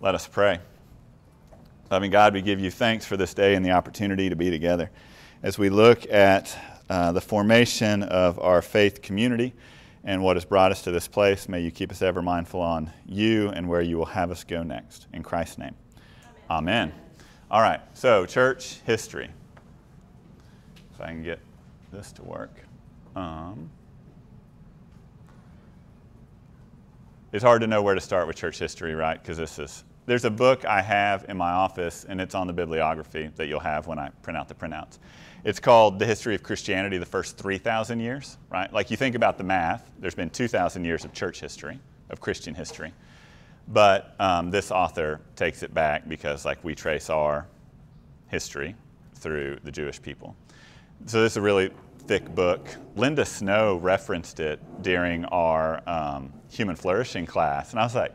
Let us pray. Loving God, we give you thanks for this day and the opportunity to be together. As we look at uh, the formation of our faith community and what has brought us to this place, may you keep us ever mindful on you and where you will have us go next. In Christ's name, amen. amen. All right, so church history. If I can get this to work. Um, it's hard to know where to start with church history, right? Because this is there's a book I have in my office, and it's on the bibliography that you'll have when I print out the printouts. It's called The History of Christianity, the first 3,000 years, right? Like you think about the math, there's been 2,000 years of church history, of Christian history. But um, this author takes it back because, like, we trace our history through the Jewish people. So, this is a really thick book. Linda Snow referenced it during our um, human flourishing class, and I was like,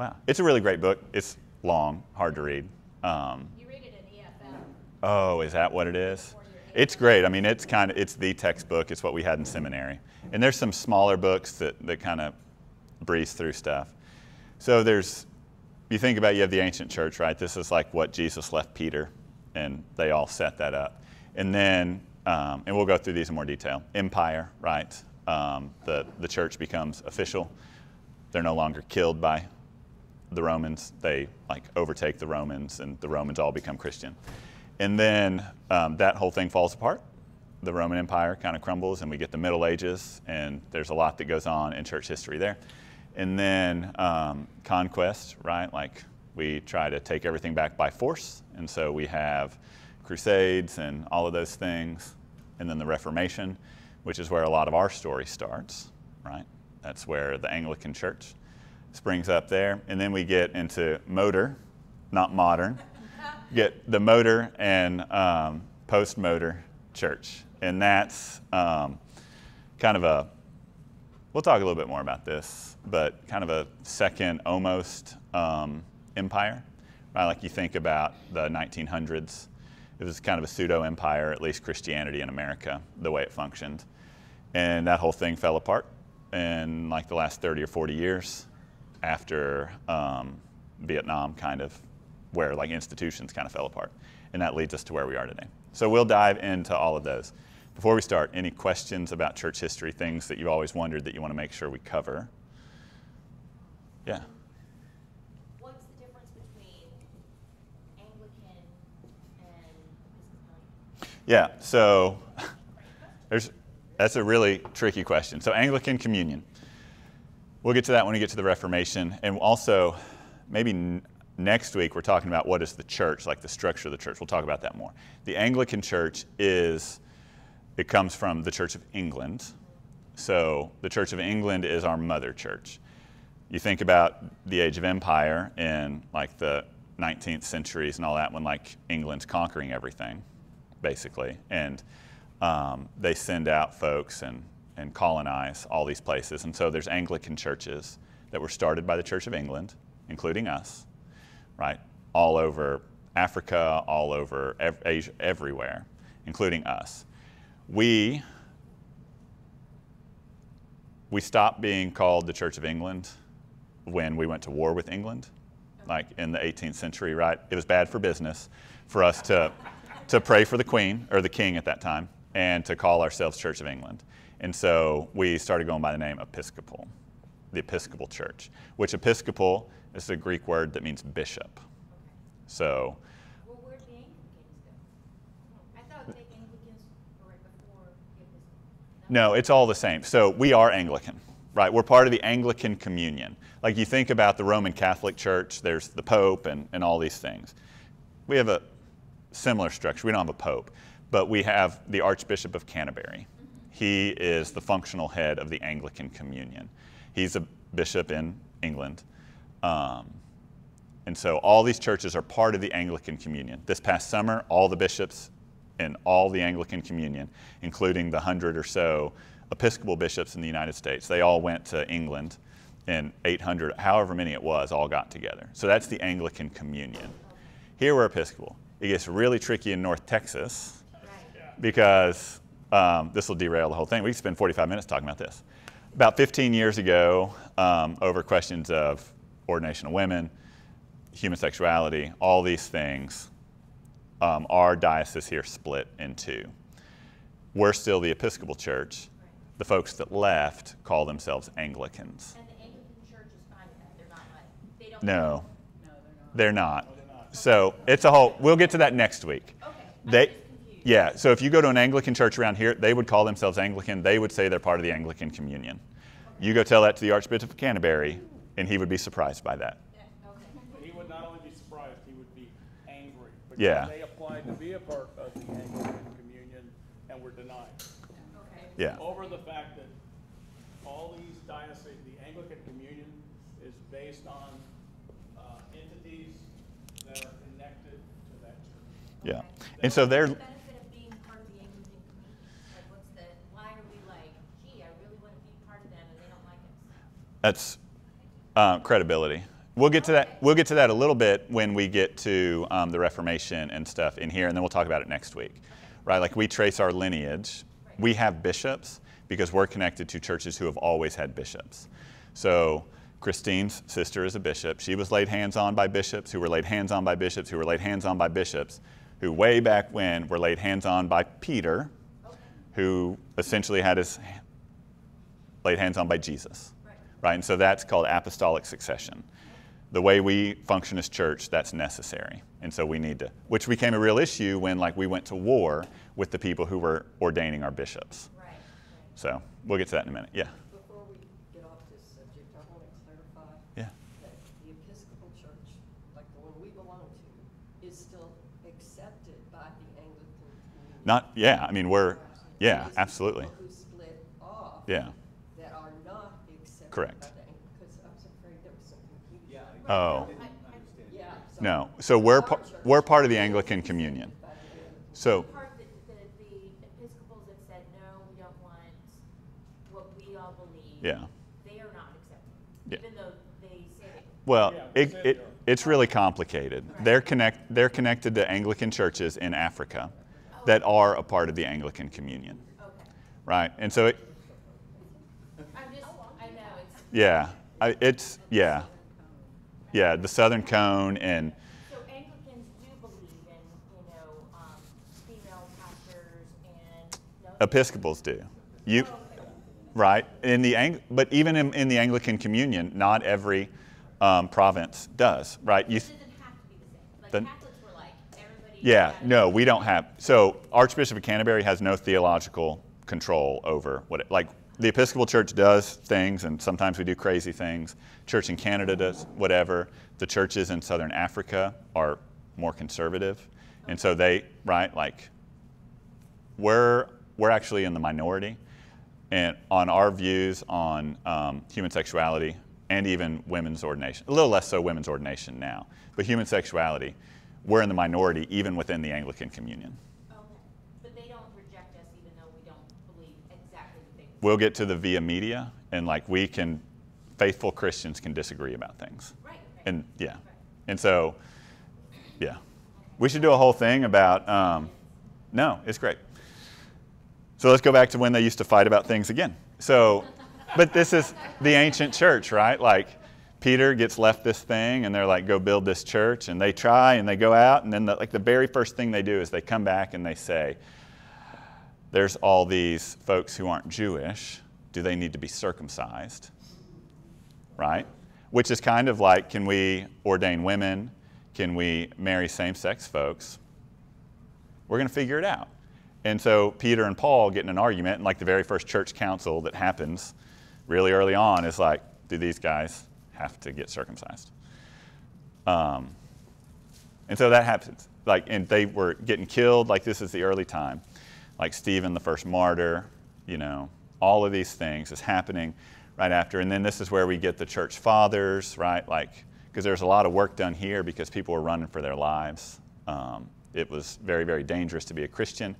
Wow. It's a really great book. It's long, hard to read. Um, you read it in EFM. Oh, is that what it is? It's great. I mean, it's kind of it's the textbook. It's what we had in seminary. And there's some smaller books that, that kind of breeze through stuff. So there's you think about you have the ancient church, right? This is like what Jesus left Peter, and they all set that up. And then, um, and we'll go through these in more detail. Empire, right? Um, the the church becomes official. They're no longer killed by the Romans, they like overtake the Romans, and the Romans all become Christian. And then um, that whole thing falls apart. The Roman Empire kind of crumbles, and we get the Middle Ages, and there's a lot that goes on in church history there. And then um, conquest, right? Like we try to take everything back by force, and so we have crusades and all of those things. And then the Reformation, which is where a lot of our story starts, right? That's where the Anglican Church springs up there. And then we get into motor, not modern. get the motor and um, post motor church. And that's um, kind of a, we'll talk a little bit more about this, but kind of a second almost um, empire. Right? Like you think about the 1900s, it was kind of a pseudo empire, at least Christianity in America, the way it functioned. And that whole thing fell apart in like the last 30 or 40 years after um, Vietnam, kind of where like institutions kind of fell apart. And that leads us to where we are today. So we'll dive into all of those. Before we start, any questions about church history, things that you've always wondered that you want to make sure we cover? Yeah. What's the difference between Anglican and Episcopalian? Yeah, so there's, that's a really tricky question. So Anglican communion. We'll get to that when we get to the Reformation. And also, maybe next week, we're talking about what is the church, like the structure of the church. We'll talk about that more. The Anglican church is, it comes from the Church of England. So the Church of England is our mother church. You think about the age of empire in like the 19th centuries and all that, when like England's conquering everything, basically. And um, they send out folks and and colonize all these places. And so there's Anglican churches that were started by the Church of England, including us, right? All over Africa, all over Asia, everywhere, including us. We we stopped being called the Church of England when we went to war with England, like in the 18th century, right? It was bad for business for us to, to pray for the Queen, or the King at that time, and to call ourselves Church of England. And so we started going by the name Episcopal, the Episcopal Church, which Episcopal is a Greek word that means bishop. So. Well, where the Anglicans go? I thought the Anglicans were right before the Episcopal. No, it's all the same. So we are Anglican, right? We're part of the Anglican communion. Like you think about the Roman Catholic Church, there's the Pope and, and all these things. We have a similar structure. We don't have a Pope, but we have the Archbishop of Canterbury he is the functional head of the Anglican Communion. He's a bishop in England. Um, and so all these churches are part of the Anglican Communion. This past summer, all the bishops in all the Anglican Communion, including the hundred or so Episcopal bishops in the United States, they all went to England and 800, however many it was, all got together. So that's the Anglican Communion. Here we're Episcopal. It gets really tricky in North Texas because um, this will derail the whole thing. We could spend 45 minutes talking about this. About 15 years ago, um, over questions of ordination of women, human sexuality, all these things, um, our diocese here split in two. We're still the Episcopal Church. The folks that left call themselves Anglicans. And the Anglican Church is fine with that, they're not like, they don't. No, No, they're they're not. Not. So it's a whole, we'll get to that next week. Okay, They, yeah, so if you go to an Anglican church around here, they would call themselves Anglican. They would say they're part of the Anglican communion. You go tell that to the Archbishop of Canterbury, and he would be surprised by that. Yeah, okay. He would not only be surprised, he would be angry. Yeah. They applied to be a part of the Anglican communion and were denied. Okay. Yeah. Over the fact that all these dioceses, the Anglican communion is based on uh, entities that are connected to that church. Yeah. Okay. And so they're, the benefit of being part of the Anglican community? Like, what's the, why are we like, gee, I really want to be part of them and they don't like us? that's uh, credibility. We'll get to that. We'll get to that a little bit when we get to um, the Reformation and stuff in here, and then we'll talk about it next week, right? Like we trace our lineage. We have bishops because we're connected to churches who have always had bishops. So Christine's sister is a bishop. She was laid hands on by bishops, who were laid hands on by bishops, who were laid hands on by bishops, who way back when were laid hands on by Peter, who essentially had his laid hands on by Jesus Right. right? And so that's called apostolic succession. The way we function as church, that's necessary. And so we need to, which became a real issue when like we went to war with the people who were ordaining our bishops. Right. So we'll get to that in a minute. Yeah. Before we get off this subject, I want to clarify Yeah. that the Episcopal Church, like the one we belong to, is still accepted by the Anglican community. Not yeah, I mean we're yeah, These absolutely. people Who split off. Yeah. That are not accepted. Correct. by the Ang- Because I was afraid there was some confusion. Right, Oh. no, I- I- Yeah. so No. So we're par- we're part of the Anglican communion. accepted by the Anglican So the, the, the Episcopals that said, no, we don't want what we all believe. yeah. They are not accepted, Yeah. even though they say they. Well, Yeah, it, it, it's really complicated. They're connect they're connected to Anglican churches in Africa that are a part of the Anglican communion. Okay. Right? And so it I'm just, I know, it's, Yeah, I, it's yeah, yeah. The Southern Cone and so Anglicans do believe in, you know, um, female pastors and. no? Episcopals do. You right in the Ang- but even in, in the Anglican Communion, not every um, province does. Right? You, It doesn't have to be the same. Like Then- Catholics were like, everybody. Yeah. No, we don't have. So Archbishop of Canterbury has no theological control over what it, like the Episcopal Church does things, and sometimes we do crazy things. Church in Canada does whatever. The churches in Southern Africa are more conservative, and so they right like we're we're actually in the minority, and on our views on um, human sexuality and even women's ordination. A little less so women's ordination now, but human sexuality, we're in the minority even within the Anglican Communion. Okay, but they don't reject us even though we don't believe exactly the. We'll get to the via media, and like we can, faithful Christians can disagree about things, Right, right. and yeah, and so, yeah, we should do a whole thing about. Um, no, it's great. So let's go back to when they used to fight about things again. So, but this is the ancient church, right? Like Peter gets left this thing and they're like, go build this church. And they try and they go out. And then, the, like, the very first thing they do is they come back and they say, there's all these folks who aren't Jewish. Do they need to be circumcised? Right? Which is kind of like, can we ordain women? Can we marry same sex folks? We're going to figure it out. And so Peter and Paul get in an argument, and like the very first church council that happens really early on is like, do these guys have to get circumcised? Um, and so that happens. Like, and they were getting killed. Like this is the early time. Like Stephen, the first martyr. You know, all of these things is happening right after. And then this is where we get the church fathers, right? Like, because there's a lot of work done here because people were running for their lives. Um, it was very, very dangerous to be a Christian.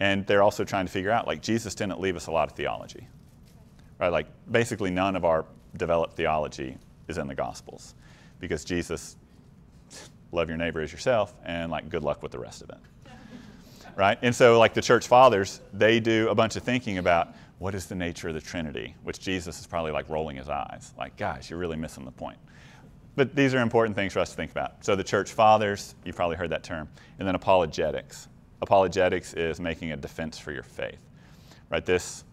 And they're also trying to figure out, like, Jesus didn't leave us a lot of theology, right? Like, basically, none of our developed theology is in the Gospels because Jesus, love your neighbor as yourself, and like, good luck with the rest of it, right? And so, like, the church fathers, they do a bunch of thinking about what is the nature of the Trinity, which Jesus is probably like rolling his eyes, like, guys, you're really missing the point. but these are important things for us to think about. So the church fathers, you've probably heard that term, and then apologetics. Apologetics is making a defense for your faith, right? This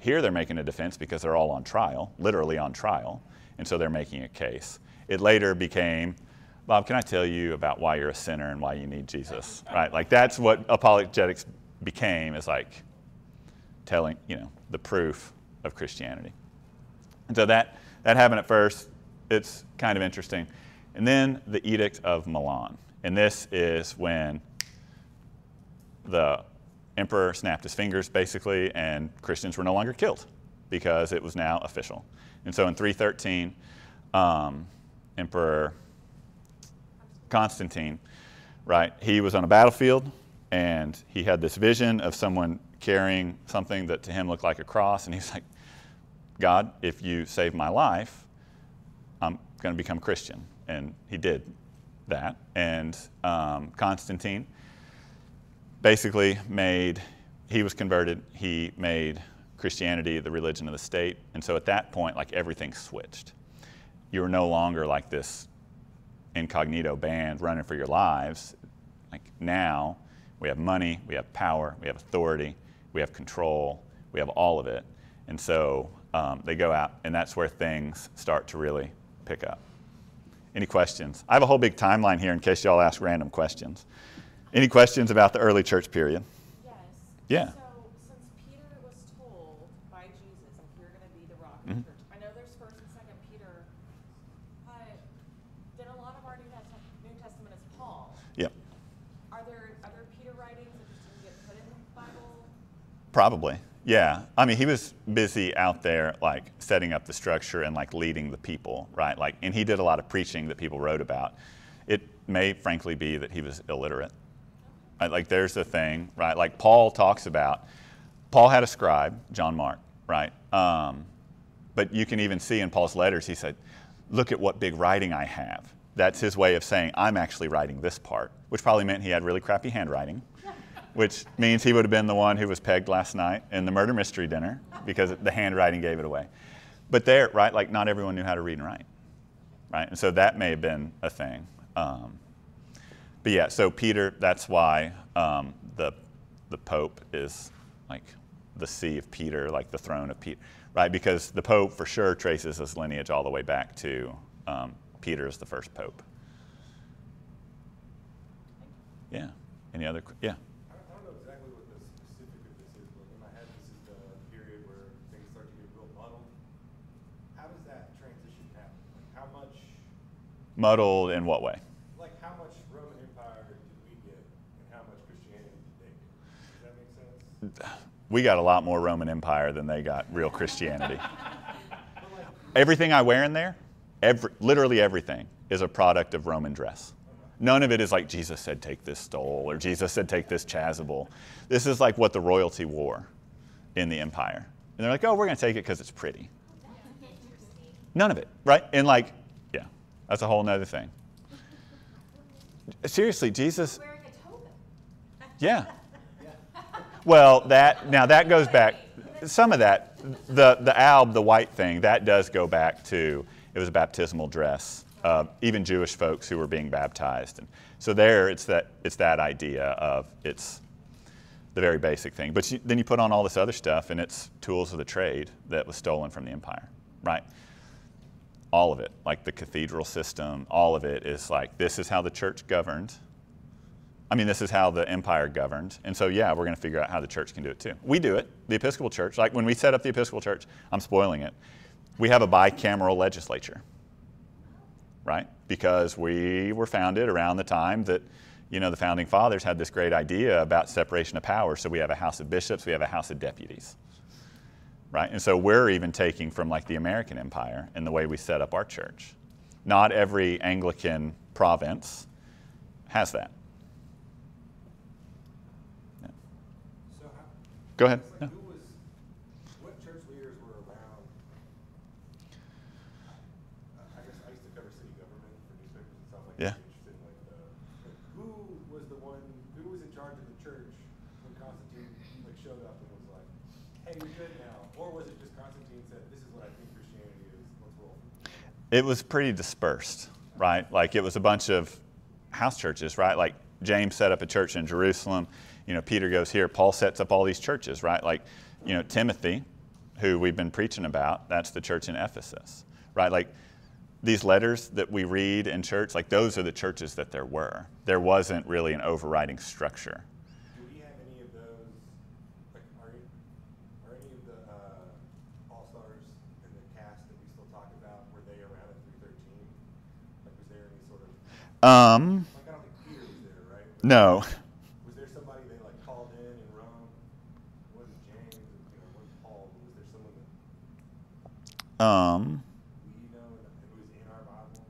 here they're making a defense because they're all on trial, literally on trial, and so they're making a case. It later became, Bob, can I tell you about why you're a sinner and why you need Jesus? Right? Like that's what apologetics became is like telling, you know, the proof of Christianity. And so that that happened at first. It's kind of interesting. And then the Edict of Milan. And this is when the emperor snapped his fingers basically, and Christians were no longer killed because it was now official. And so in 313, um, Emperor Constantine, right, he was on a battlefield and he had this vision of someone carrying something that to him looked like a cross, and he's like, God, if you save my life, I'm going to become Christian. And he did that. And um, Constantine, basically made, he was converted, he made Christianity the religion of the state. And so at that point, like everything switched. You were no longer like this incognito band running for your lives. Like now, we have money, we have power, we have authority, we have control, we have all of it. And so um, they go out, and that's where things start to really pick up. Any questions? I have a whole big timeline here in case y'all ask random questions. Any questions about the early church period? Yes. Yeah. So since Peter was told by Jesus, like you're going to be the rock of Mhm. the church. I know there's First and Second Peter, but then a lot of our New Testament, New Testament is Paul. Yep. Are there other Peter writings that just didn't get put in the Bible? Probably. Yeah. I mean, he was busy out there, like setting up the structure and like leading the people, right? Like, and he did a lot of preaching that people wrote about. It may, frankly, be that he was illiterate. Like, there's the thing, right? Like, Paul talks about, Paul had a scribe, John Mark, right? Um, but you can even see in Paul's letters, he said, Look at what big writing I have. That's his way of saying, I'm actually writing this part, which probably meant he had really crappy handwriting, which means he would have been the one who was pegged last night in the murder mystery dinner because the handwriting gave it away. But there, right, like not everyone knew how to read and write, right? And so that may have been a thing. Um, but yeah, so Peter, that's why um, the, the Pope is like the see of Peter, like the throne of Peter, right? Because the Pope for sure traces his lineage all the way back to um, Peter as the first Pope. Yeah. Any other? Yeah. I don't, I don't know exactly what the specific of this is, but in my head, this is the period where things start to get real muddled. How does that transition happen? Like, how much, Muddled in what way? like, how much Roman Empire did we get, and how much Christianity did they get? Does that make sense? We got a lot more Roman Empire than they got real Christianity. everything I wear in there, every, literally everything, is a product of Roman dress. None of it is like Jesus said, take this stole, or Jesus said, take this chasuble. This is like what the royalty wore in the empire. And they're like, oh, we're going to take it because it's pretty. None of it, right? And like, that's a whole nother thing. Seriously, Jesus, Wearing a toga. yeah. Well, that now that goes back. Some of that, the the alb, the white thing, that does go back to it was a baptismal dress. Uh, even Jewish folks who were being baptized, and so there, it's that it's that idea of it's the very basic thing. But you, then you put on all this other stuff, and it's tools of the trade that was stolen from the empire, right? All of it, like the cathedral system, all of it is like this is how the church governed. I mean, this is how the empire governed. And so, yeah, we're going to figure out how the church can do it too. We do it, the Episcopal Church. Like when we set up the Episcopal Church, I'm spoiling it. We have a bicameral legislature, right? Because we were founded around the time that, you know, the founding fathers had this great idea about separation of powers. So we have a House of Bishops, we have a House of Deputies, right? And so we're even taking from like the American Empire in the way we set up our church. Not every Anglican province has that. So how, Go ahead. Yeah. like, who was, what church leaders were around? I I guess I used to cover city government for newspapers and stuff like Yeah. that. Interested in like the, like, who was the one, who was in charge of the church when Constantine like showed up and was like, hey, you're good now? Or was it just Constantine said, this is what I think Christianity is, let's roll? It was pretty dispersed, right? Like it was a bunch of house churches, right? Like James set up a church in Jerusalem. You know, Peter goes here. Paul sets up all these churches, right? Like, you know, Timothy, who we've been preaching about, that's the church in Ephesus, right? Like these letters that we read in church, like those are the churches that there were. There wasn't really an overriding structure. Do we have any of those, like, are, are any of the, uh, all-stars in the cast that we still talk about, were they around at three thirteen? Like, was there any sort of, Um, like, I don't think Peter was there, right? No. Was there somebody they like called in in Rome? Wasn't James, you know, it wasn't Paul, but was there someone that Um, we know was in our Bible?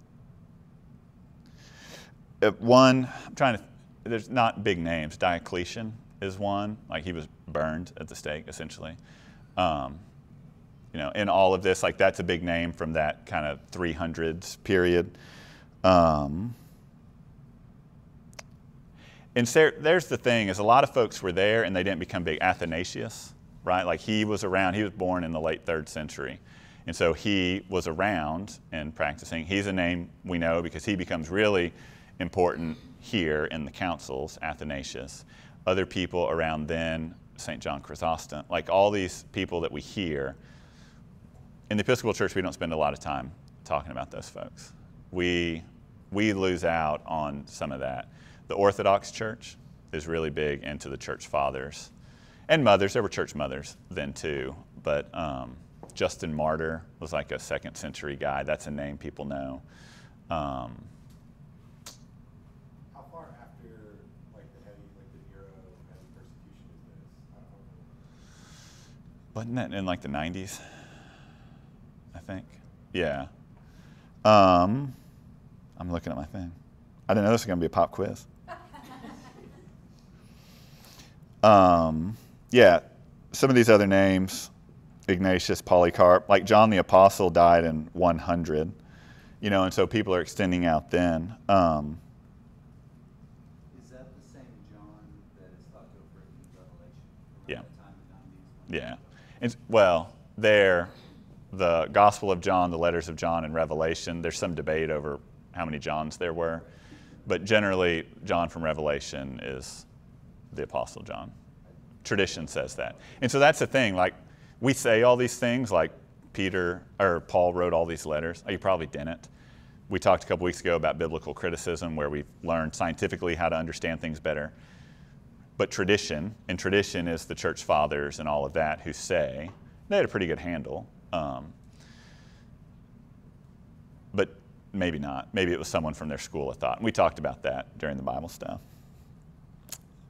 uh, one, I'm trying to, there's not big names. Diocletian is one. Like he was burned at the stake, essentially. Um, you know, in all of this, like that's a big name from that kind of 300s period. Um, and there's the thing is a lot of folks were there and they didn't become big. Athanasius, right? Like he was around. He was born in the late third century, and so he was around and practicing. He's a name we know because he becomes really important here in the councils. Athanasius, other people around then, Saint John Chrysostom, like all these people that we hear. In the Episcopal Church, we don't spend a lot of time talking about those folks. We we lose out on some of that. The Orthodox Church is really big into the church fathers and mothers. There were church mothers then too, but um, Justin Martyr was like a second century guy. That's a name people know. Um, How far after like the heavy, like the Nero heavy persecution is this? I don't know. wasn't that in like the 90s? I think. Yeah. Um, I'm looking at my thing. I didn't know this was going to be a pop quiz. Um, yeah, some of these other names, Ignatius, Polycarp, like John the Apostle died in 100, you know, and so people are extending out then. Um, Is that the same John that is thought to have written Revelation? Yeah. that time in the 90s? Yeah. Well, there, the Gospel of John, the letters of John, and Revelation, there's some debate over how many Johns there were. But generally, John from Revelation is the Apostle John. Tradition says that. And so that's the thing. Like, we say all these things, like Peter or Paul wrote all these letters. Oh, you probably didn't. We talked a couple weeks ago about biblical criticism, where we've learned scientifically how to understand things better but tradition, and tradition is the church fathers and all of that who say they had a pretty good handle. Um, but maybe not. Maybe it was someone from their school of thought. And we talked about that during the Bible stuff.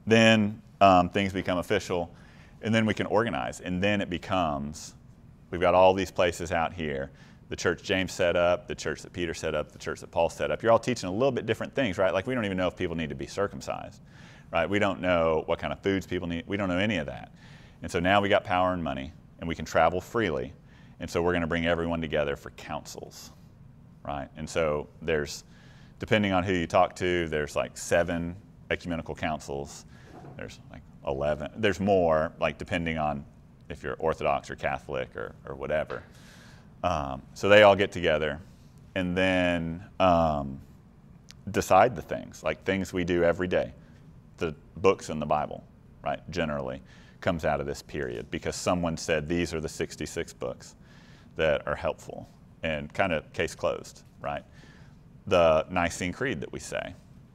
Then um, things become official, and then we can organize. And then it becomes we've got all these places out here the church James set up, the church that Peter set up, the church that Paul set up. You're all teaching a little bit different things, right? Like we don't even know if people need to be circumcised, right? We don't know what kind of foods people need. We don't know any of that. And so now we got power and money, and we can travel freely. And so we're going to bring everyone together for councils, right? And so there's, depending on who you talk to, there's like seven ecumenical councils. There's like 11. There's more, like depending on if you're Orthodox or Catholic or, or whatever. Um, so they all get together and then um, decide the things, like things we do every day. The books in the Bible, right, generally comes out of this period because someone said these are the 66 books that are helpful and kind of case closed, right? The Nicene Creed that we say,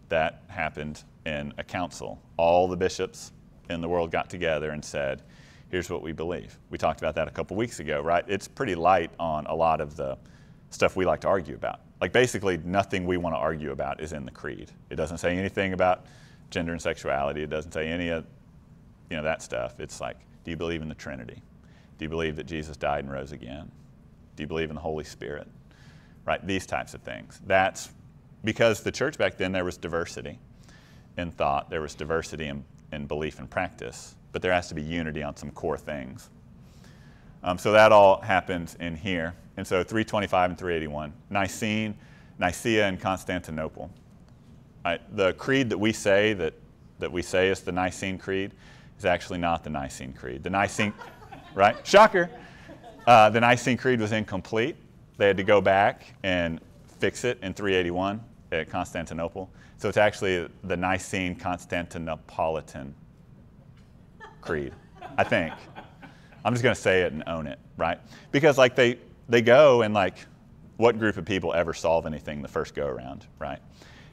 that happened in a council. All the bishops in the world got together and said, here's what we believe. We talked about that a couple weeks ago, right? It's pretty light on a lot of the stuff we like to argue about. Like basically nothing we want to argue about is in the creed. It doesn't say anything about gender and sexuality. It doesn't say any of you know that stuff. It's like, do you believe in the Trinity? Do you believe that Jesus died and rose again? Do you believe in the Holy Spirit? Right? These types of things. That's because the church back then there was diversity in thought, there was diversity in, in belief and practice, but there has to be unity on some core things. Um, so that all happens in here. And so 325 and 381. Nicene, Nicaea, and Constantinople. Right, the creed that we say that, that we say is the Nicene Creed is actually not the Nicene Creed. The Nicene, right? Shocker. Uh, the Nicene Creed was incomplete. They had to go back and fix it in 381 at Constantinople. So it's actually the Nicene Constantinopolitan Creed, I think. I'm just going to say it and own it, right? Because like they they go and like what group of people ever solve anything the first go around, right?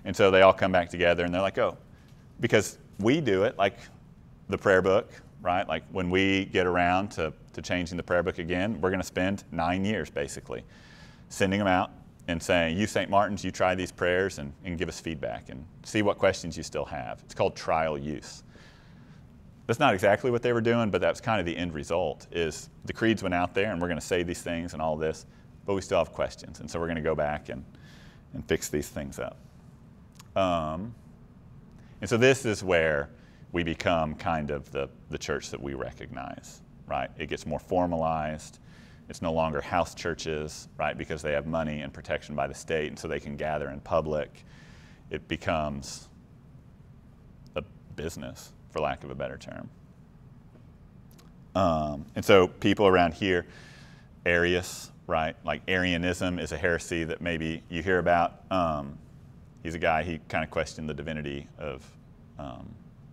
And so they all come back together and they're like, "Oh, because we do it like the prayer book, right? Like when we get around to, to changing the prayer book again, we're going to spend nine years basically sending them out and saying, You, St. Martin's, you try these prayers and, and give us feedback and see what questions you still have. It's called trial use. That's not exactly what they were doing, but that's kind of the end result is the creeds went out there and we're going to say these things and all this, but we still have questions. And so we're going to go back and, and fix these things up. Um, and so this is where we become kind of the, the church that we recognize, right? It gets more formalized. It's no longer house churches, right, because they have money and protection by the state, and so they can gather in public. It becomes a business, for lack of a better term. Um, and so people around here, Arius, right, like Arianism is a heresy that maybe you hear about. Um, he's a guy, he kind of questioned the divinity of um,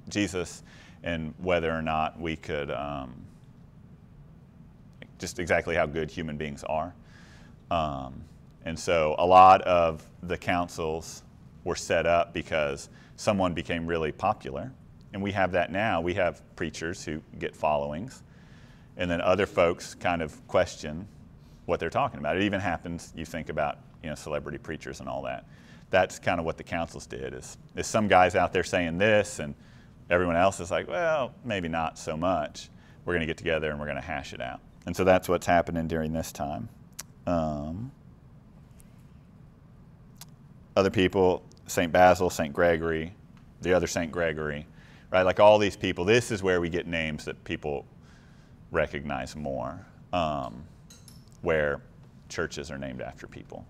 Jesus and whether or not we could um, just exactly how good human beings are. Um, and so a lot of the councils were set up because someone became really popular. And we have that now. We have preachers who get followings. And then other folks kind of question what they're talking about. It even happens, you think about you know, celebrity preachers and all that. That's kind of what the councils did is, is some guys out there saying this and everyone else is like, well, maybe not so much. We're going to get together and we're going to hash it out. And so that's what's happening during this time. Um, other people, St. Basil, St. Gregory, the other St. Gregory, right? Like all these people, this is where we get names that people recognize more, um, where churches are named after people.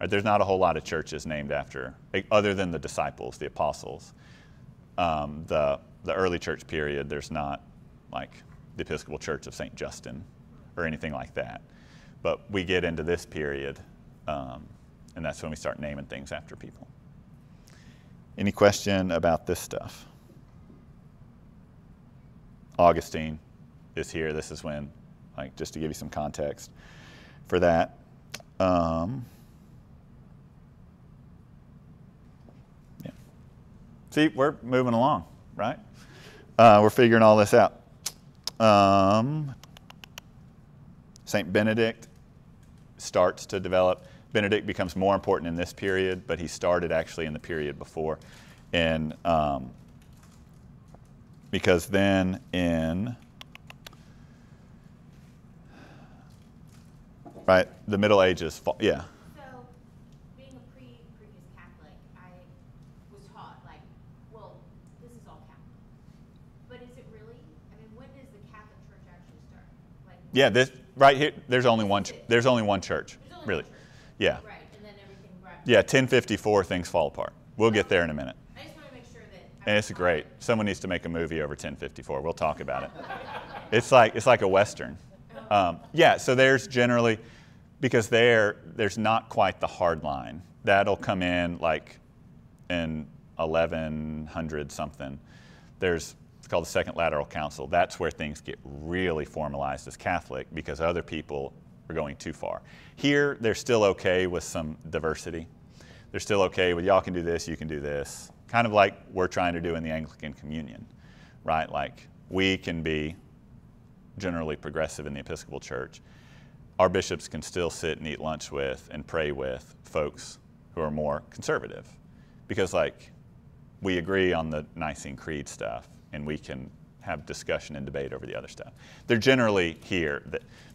Right? There's not a whole lot of churches named after, other than the disciples, the apostles um, the, the early church period, there's not like the Episcopal Church of St. Justin or anything like that. But we get into this period, um, and that's when we start naming things after people. Any question about this stuff? Augustine is here. This is when, like, just to give you some context for that. Um, See, we're moving along, right? Uh, we're figuring all this out. Um, St. Benedict starts to develop. Benedict becomes more important in this period, but he started actually in the period before. And um, because then in right the Middle Ages, yeah. So being a pre-Gregorian Catholic, I was taught like, well, this is all Catholic. But is it really? I mean, when is the Catholic Church actually start? Like Yeah, this right here. There's only one. There's only one church, only really. One church. Yeah. Right, and then everything. Right. Yeah, 1054 things fall apart. We'll get there in a minute. I just want to make sure that. And it's great. Someone needs to make a movie over 1054. We'll talk about it. it's like it's like a western. Um, yeah. So there's generally because there there's not quite the hard line. That'll come in like in 1100 something. There's it's called the Second Lateran Council. That's where things get really formalized as Catholic because other people are going too far. Here, they're still okay with some diversity. They're still okay with y'all can do this, you can do this. Kind of like we're trying to do in the Anglican Communion, right? Like we can be generally progressive in the Episcopal Church. Our bishops can still sit and eat lunch with and pray with folks who are more conservative because, like, we agree on the Nicene Creed stuff and we can have discussion and debate over the other stuff. They're generally here.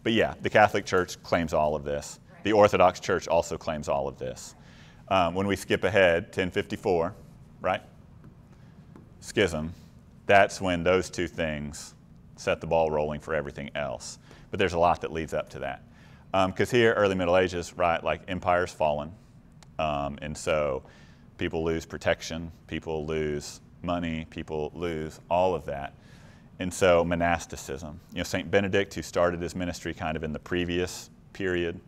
But yeah, the Catholic Church claims all of this. The Orthodox Church also claims all of this. Um, when we skip ahead, 1054, right? Schism, that's when those two things set the ball rolling for everything else. But there's a lot that leads up to that. Because um, here, early Middle Ages, right, like empire's fallen. Um, and so people lose protection, people lose money, people lose all of that. And so monasticism, you know, St. Benedict, who started his ministry kind of in the previous period,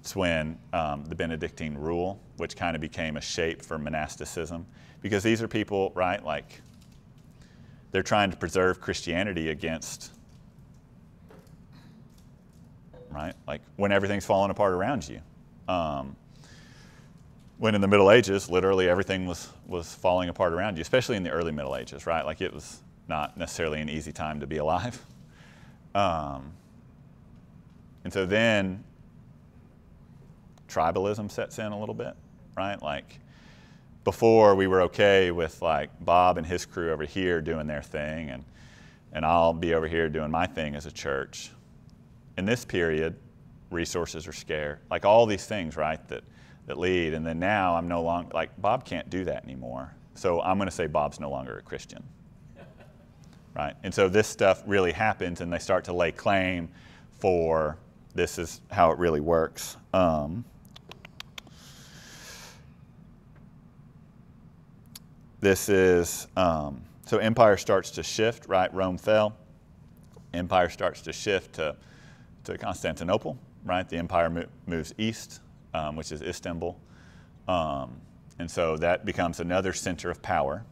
it's when um, the Benedictine rule, which kind of became a shape for monasticism, because these are people, right, like they're trying to preserve Christianity against, right, like when everything's falling apart around you. Um, when in the Middle Ages, literally everything was, was falling apart around you, especially in the early Middle Ages, right? Like it was not necessarily an easy time to be alive. Um, and so then tribalism sets in a little bit, right? Like before we were okay with like Bob and his crew over here doing their thing and and I'll be over here doing my thing as a church. In this period, resources are scarce. Like all these things, right, that that lead. And then now I'm no longer like Bob can't do that anymore. So I'm going to say Bob's no longer a Christian. right? And so this stuff really happens and they start to lay claim for this is how it really works. Um, this is, um, so empire starts to shift, right? Rome fell. Empire starts to shift to, to Constantinople, right? The empire mo- moves east, um, which is Istanbul. Um, and so that becomes another center of power,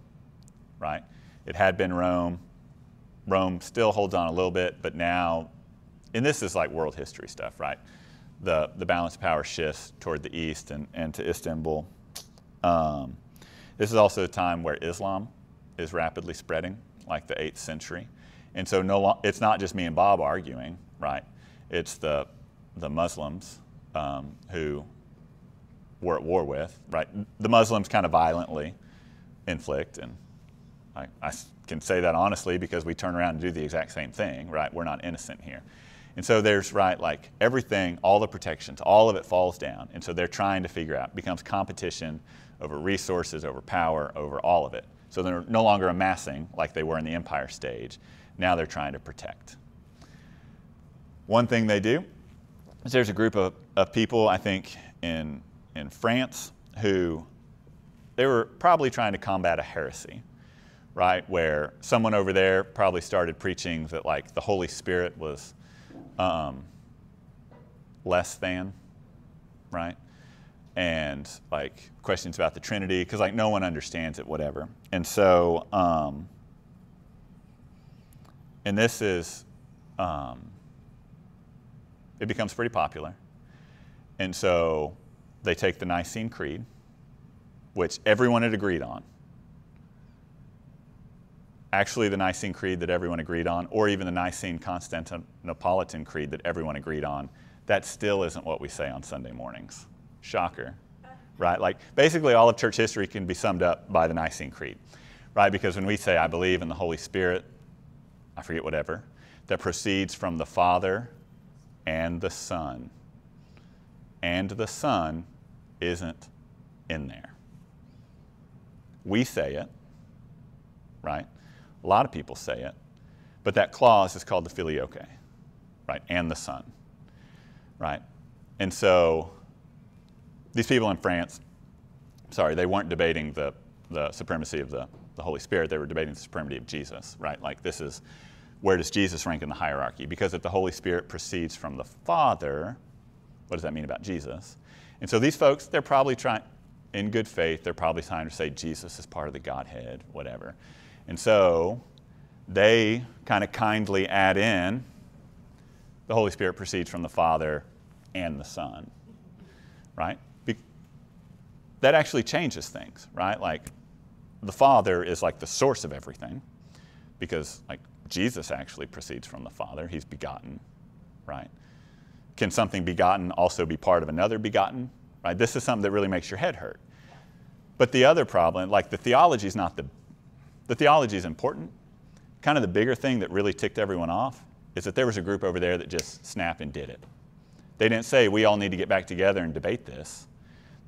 right? It had been Rome. Rome still holds on a little bit, but now, and this is like world history stuff, right? The, the balance of power shifts toward the east and, and to Istanbul. Um, this is also a time where Islam is rapidly spreading, like the 8th century. And so no, it's not just me and Bob arguing, right? It's the, the Muslims um, who we're at war with, right? The Muslims kind of violently inflict, and I, I can say that honestly because we turn around and do the exact same thing, right? We're not innocent here. And so there's, right, like everything, all the protections, all of it falls down. And so they're trying to figure out, becomes competition over resources, over power, over all of it. So they're no longer amassing like they were in the empire stage. Now they're trying to protect. One thing they do there's a group of, of people, I think, in, in France who they were probably trying to combat a heresy, right? Where someone over there probably started preaching that like the Holy Spirit was um, less than, right? And like questions about the Trinity, because like no one understands it, whatever. And so, um, and this is, um, it becomes pretty popular. And so they take the Nicene Creed, which everyone had agreed on. Actually, the Nicene Creed that everyone agreed on, or even the Nicene Constantinopolitan Creed that everyone agreed on, that still isn't what we say on Sunday mornings. Shocker, right? Like basically all of church history can be summed up by the Nicene Creed, right? Because when we say, I believe in the Holy Spirit, I forget whatever, that proceeds from the Father and the Son. and the Son isn't in there. We say it, right? A lot of people say it, but that clause is called the filioque, right? And the Son, right? And so these people in France, sorry, they weren't debating the, the supremacy of the, the Holy Spirit, they were debating the supremacy of Jesus, right? Like this is where does Jesus rank in the hierarchy? Because if the Holy Spirit proceeds from the Father, what does that mean about Jesus? And so these folks, they're probably trying, in good faith, they're probably trying to say Jesus is part of the Godhead, whatever. And so they kind of kindly add in the Holy Spirit proceeds from the Father and the Son, right? Be- that actually changes things, right? Like the Father is like the source of everything because, like, Jesus actually proceeds from the Father. He's begotten, right? Can something begotten also be part of another begotten? Right? This is something that really makes your head hurt. But the other problem, like the theology is not the, the theology is important. Kind of the bigger thing that really ticked everyone off is that there was a group over there that just snapped and did it. They didn't say, we all need to get back together and debate this.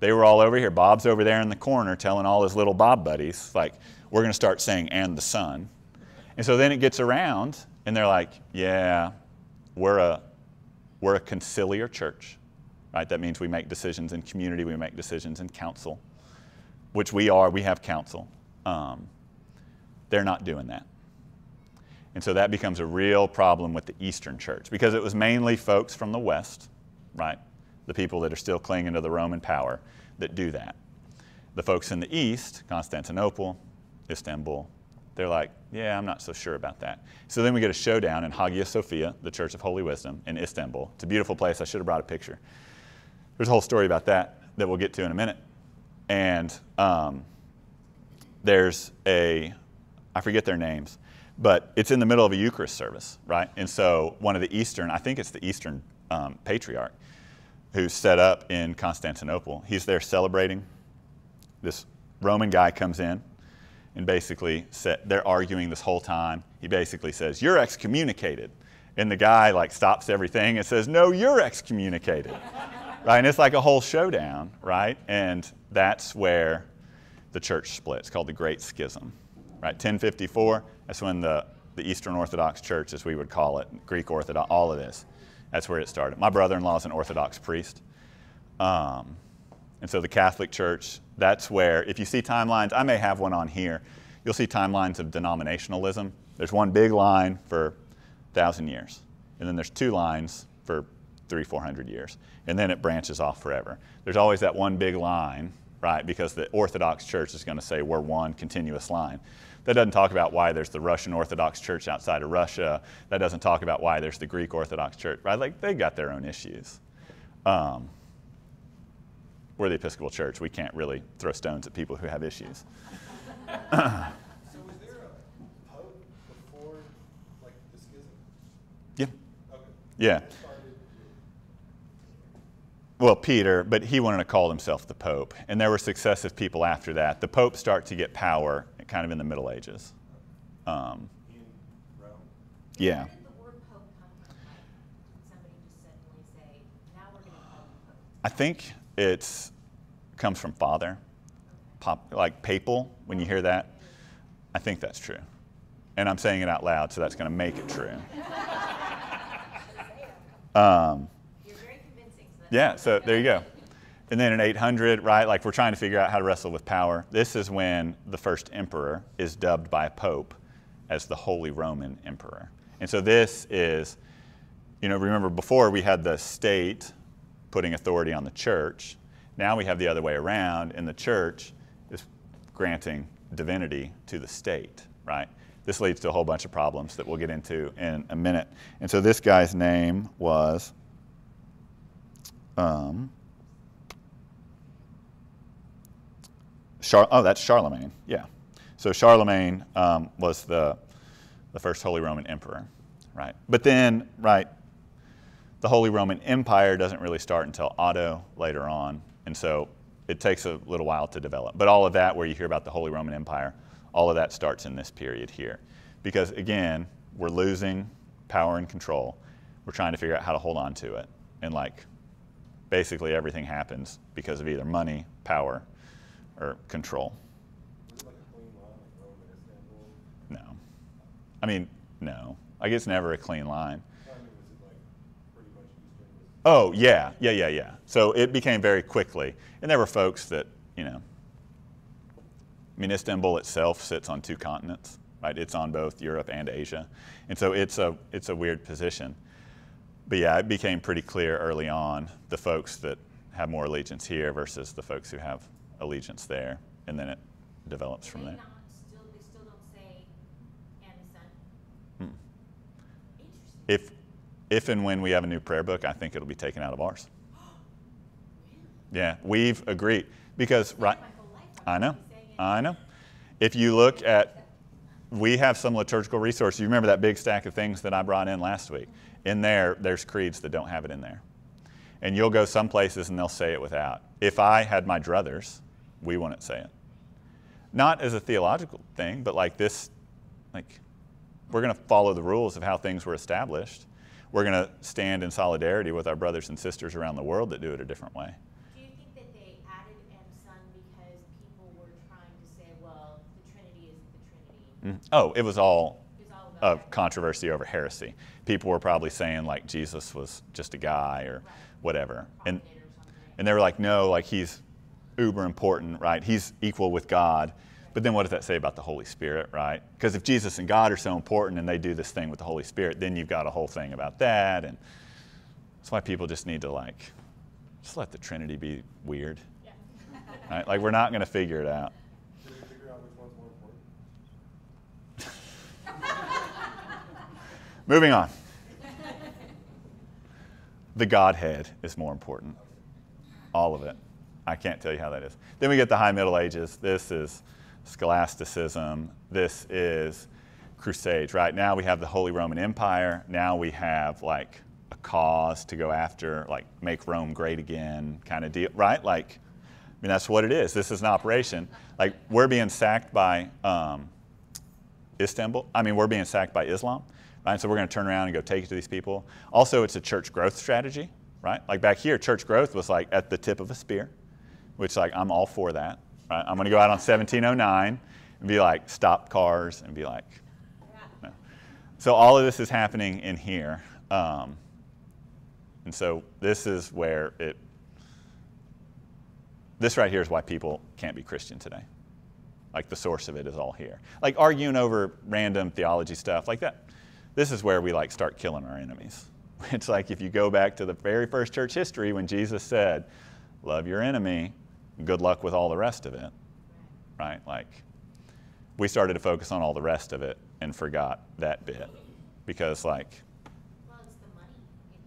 They were all over here. Bob's over there in the corner telling all his little Bob buddies, like, we're going to start saying, and the Son. And so then it gets around, and they're like, yeah, we're a, we're a conciliar church, right? That means we make decisions in community, we make decisions in council, which we are, we have council. Um, they're not doing that. And so that becomes a real problem with the Eastern church because it was mainly folks from the West, right? the people that are still clinging to the Roman power, that do that. The folks in the east, Constantinople, Istanbul, they're like, yeah, I'm not so sure about that. So then we get a showdown in Hagia Sophia, the Church of Holy Wisdom in Istanbul. It's a beautiful place. I should have brought a picture. There's a whole story about that that we'll get to in a minute. And um, there's a, I forget their names, but it's in the middle of a Eucharist service, right? And so one of the Eastern, I think it's the Eastern um, patriarch, who's set up in Constantinople, he's there celebrating. This Roman guy comes in and basically said, they're arguing this whole time. He basically says, You're excommunicated. And the guy like stops everything and says, No, you're excommunicated. right? And it's like a whole showdown, right? And that's where the church split. It's called the Great Schism. Right? 1054, that's when the, the Eastern Orthodox Church, as we would call it, Greek Orthodox, all of this, that's where it started. My brother in law is an Orthodox priest. Um, and so the Catholic Church, that's where, if you see timelines, I may have one on here, you'll see timelines of denominationalism. There's one big line for 1,000 years, and then there's two lines for three, 400 years, and then it branches off forever. There's always that one big line, right, because the Orthodox Church is going to say we're one continuous line. That doesn't talk about why there's the Russian Orthodox Church outside of Russia. That doesn't talk about why there's the Greek Orthodox Church, right? Like, they got their own issues. Um, we're the Episcopal Church. We can't really throw stones at people who have issues. So was there a pope before, like, the schism? Yeah. Okay. Yeah. It started with- Well, Peter, but he wanted to call himself the Pope. And there were successive people after that. The Pope start to get power kind of in the Middle Ages. Um, in Rome. yeah. Where did the word pope come from? Somebody just suddenly say, now we're gonna call him pope. I think it's comes from father, pop, like papal. When you hear that, I think that's true, and I'm saying it out loud, so that's going to make it true. Um, yeah, so there you go. And then in 800, right, like we're trying to figure out how to wrestle with power. This is when the first emperor is dubbed by pope as the Holy Roman Emperor. And so this is, you know, remember before we had the state putting authority on the church. Now we have the other way around, and the church is granting divinity to the state, right? This leads to a whole bunch of problems that we'll get into in a minute. And so this guy's name was. Um, Char- oh, that's Charlemagne. Yeah. So Charlemagne um, was the, the first Holy Roman Emperor, right? But then, right, the Holy Roman Empire doesn't really start until Otto later on. And so it takes a little while to develop. But all of that, where you hear about the Holy Roman Empire, all of that starts in this period here. Because again, we're losing power and control. We're trying to figure out how to hold on to it. And like, basically everything happens because of either money, power, or control. No. I mean, no. Like, it's never a clean line. I mean, was it like pretty much Eastern? Was- Oh, yeah, yeah, yeah, yeah. So it became very quickly. And there were folks that, you know, I mean, Istanbul itself sits on two continents, right? It's on both Europe and Asia. And so it's a, it's a weird position. But yeah, it became pretty clear early on the folks that have more allegiance here versus the folks who have allegiance there. And then it develops from there. still, they still don't say and the son? Hmm. Interesting. If, if and when we have a new prayer book, I think it'll be taken out of ours. Yeah, we've agreed because right. My whole life, I know, been saying it. I know. If you look at, we have some liturgical resources. You remember that big stack of things that I brought in last week? In there, there's creeds that don't have it in there, and you'll go some places and they'll say it without. If I had my druthers, we wouldn't say it. Not as a theological thing, but like this, like we're going to follow the rules of how things were established. We're going to stand in solidarity with our brothers and sisters around the world that do it a different way. Do you think that they added and son because people were trying to say, well, the Trinity is the Trinity? Mm. Oh, it was all It was all of controversy over heresy. People were probably saying like Jesus was just a guy or whatever. And and they were like, no, like he's uber important, right? He's equal with God. But then what does that say about the Holy Spirit, right? Because if Jesus and God are so important and they do this thing with the Holy Spirit, then you've got a whole thing about that. And that's why people just need to like just let the Trinity be weird. Yeah. Right? Like we're not going to figure it out. Did we figure out which one's more important? Moving on. The Godhead is more important. All of it. I can't tell you how that is. Then we get the High Middle Ages. This is scholasticism. This is crusades, right? Now we have the Holy Roman Empire. Now we have like a cause to go after, like make Rome great again kind of deal, right? Like, I mean, that's what it is. This is an operation. Like, we're being sacked by um, Istanbul. I mean, we're being sacked by Islam, right? So we're going to turn around and go take it to these people. Also, it's a church growth strategy, right? Like back here, church growth was like at the tip of a spear, which like I'm all for that, right? I'm going to go out on 1709 and be like, stop cars and be like, no. So all of this is happening in here. Um, and so this is where it, this right here is why people can't be Christian today. Like the source of it is all here. Like arguing over random theology stuff like that. This is where we like start killing our enemies. It's like if you go back to the very first church history when Jesus said, "Love your enemy, good luck with all the rest of it." Right? Like we started to focus on all the rest of it and forgot that bit because like Well, it's the money. It-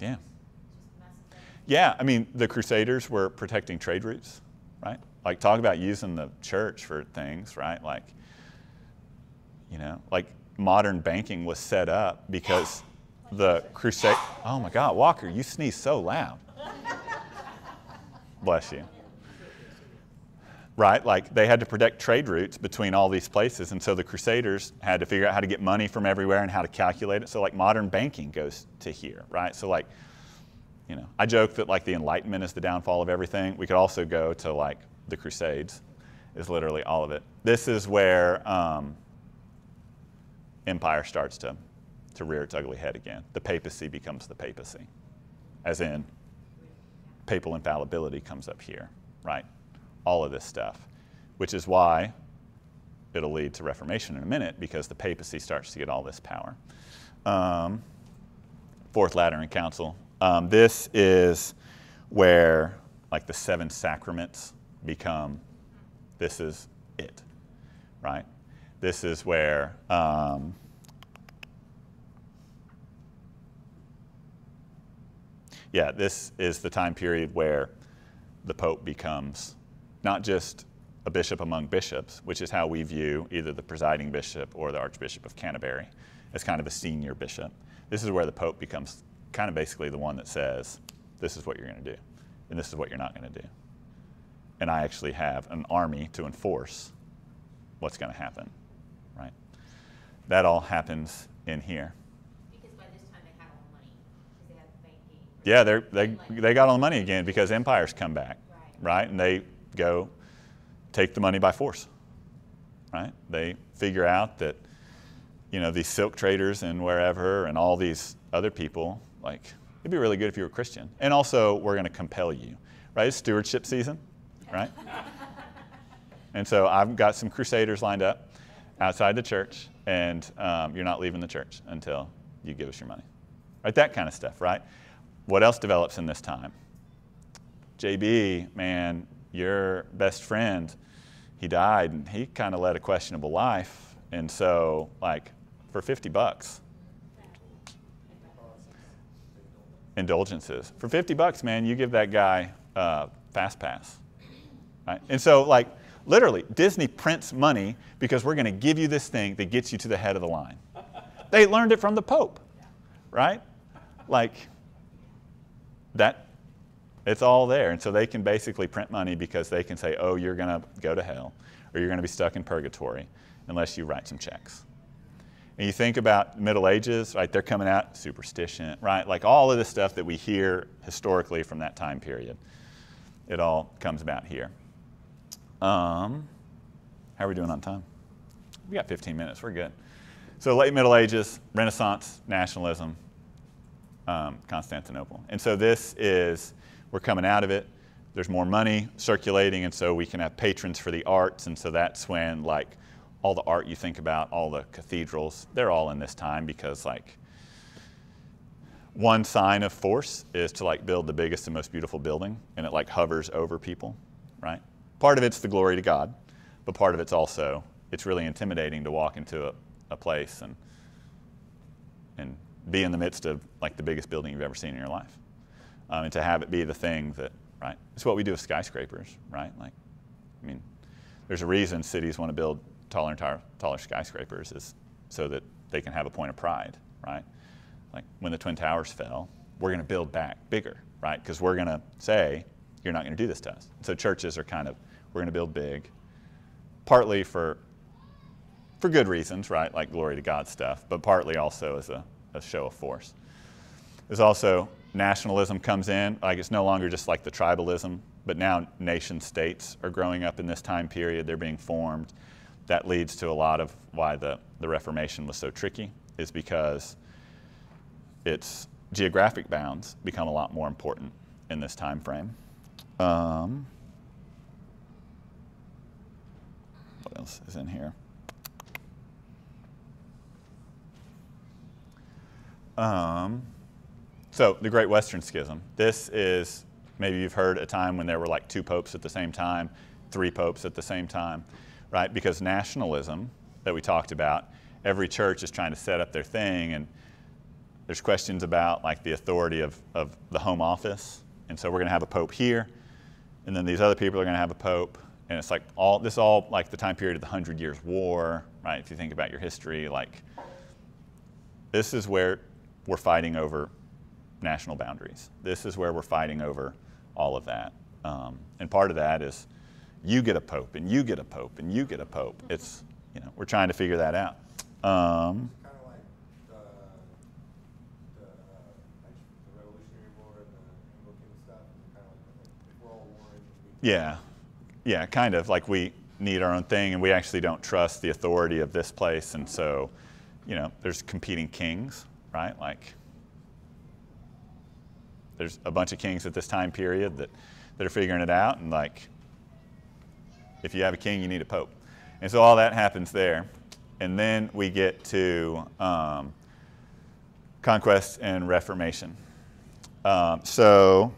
the money Yeah. just messes everything. Yeah, I mean, the Crusaders were protecting trade routes, right? Like, talk about using the church for things, right? Like, you know, like modern banking was set up because the crusade. Oh my God, Walker, you sneeze so loud. Bless you. Right? Like, they had to protect trade routes between all these places. And so the Crusaders had to figure out how to get money from everywhere and how to calculate it. So, like, modern banking goes to here, right? So, like, you know, I joke that like the Enlightenment is the downfall of everything. We could also go to like the Crusades, is literally all of it. This is where um, empire starts to, to rear its ugly head again. The papacy becomes the papacy, as in papal infallibility comes up here, right? All of this stuff, which is why it'll lead to Reformation in a minute because the papacy starts to get all this power. Um, Fourth Lateran Council. Um, this is where like the seven sacraments become. This is it, right? This is where um, yeah, this is the time period where the Pope becomes not just a bishop among bishops, which is how we view either the presiding bishop or the Archbishop of Canterbury as kind of a senior bishop. This is where the Pope becomes kind of basically the one that says, this is what you're going to do, and this is what you're not going to do. And I actually have an army to enforce what's going to happen, right? That all happens in here. Because by this time they had all the money, they had banking. Yeah, they're, they, they got all the money again because empires come back, Right. right? And they go take the money by force, right? They figure out that, you know, these silk traders and wherever and all these other people, like, it'd be really good if you were Christian. And also, we're going to compel you, right? It's stewardship season, right? and so I've got some crusaders lined up outside the church, and um, you're not leaving the church until you give us your money, right? That kind of stuff, right? What else develops in this time? JB, man, your best friend, he died and he kind of led a questionable life. And so, like, for 50 bucks, indulgences. For 50 bucks, man, you give that guy uh, fast pass. Right? And so, like, literally, Disney prints money because we're going to give you this thing that gets you to the head of the line. They learned it from the Pope, right? Like, that it's all there. And so they can basically print money because they can say, oh, you're going to go to hell or you're going to be stuck in purgatory unless you write some checks. And you think about Middle Ages, right? They're coming out superstition, right? Like all of the stuff that we hear historically from that time period. It all comes about here. Um, how are we doing on time? We got 15 minutes. We're good. So late Middle Ages, Renaissance, nationalism, um, Constantinople. And so this is, we're coming out of it. There's more money circulating, and so we can have patrons for the arts. And so that's when, like, all the art you think about, all the cathedrals, they're all in this time because, like, one sign of force is to like build the biggest and most beautiful building, and it like hovers over people, right? Part of it's the glory to God, but part of it's also it's really intimidating to walk into a, a place and and be in the midst of like the biggest building you've ever seen in your life, um, and to have it be the thing that right. It's what we do with skyscrapers, right? Like, I mean, there's a reason cities want to build taller and taller, skyscrapers is so that they can have a point of pride, right? Like when the Twin Towers fell, we're going to build back bigger, right? Because we're going to say, you're not going to do this to us. So churches are kind of, we're going to build big, partly for for good reasons, right? Like glory to God stuff, but partly also as a, a show of force. There's also nationalism comes in. Like it's no longer just like the tribalism, but now nation states are growing up in this time period. They're being formed. That leads to a lot of why the, the Reformation was so tricky, is because its geographic bounds become a lot more important in this time frame. Um, what else is in here? Um, so, the Great Western Schism. This is maybe you've heard a time when there were like two popes at the same time, three popes at the same time, right? Because nationalism that we talked about, every church is trying to set up their thing, and there's questions about like the authority of, of the home office. And so, we're going to have a pope here, and then these other people are going to have a pope. And it's like all this, all like the time period of the Hundred Years' War, right? If you think about your history, like this is where we're fighting over national boundaries. This is where we're fighting over all of that. Um, and part of that is you get a pope, and you get a pope, and you get a pope. It's, you know, we're trying to figure that out. Um, Kind of like the, the, uh, the Revolutionary War and the stuff, kind of like, if we're all warring. we- yeah, yeah, kind of like we need our own thing, and we actually don't trust the authority of this place. And so, you know, there's competing kings, right? Like, there's a bunch of kings at this time period that, that are figuring it out, and like, if you have a king, you need a pope. And so all that happens there. And then we get to um, conquest and reformation. Um, so,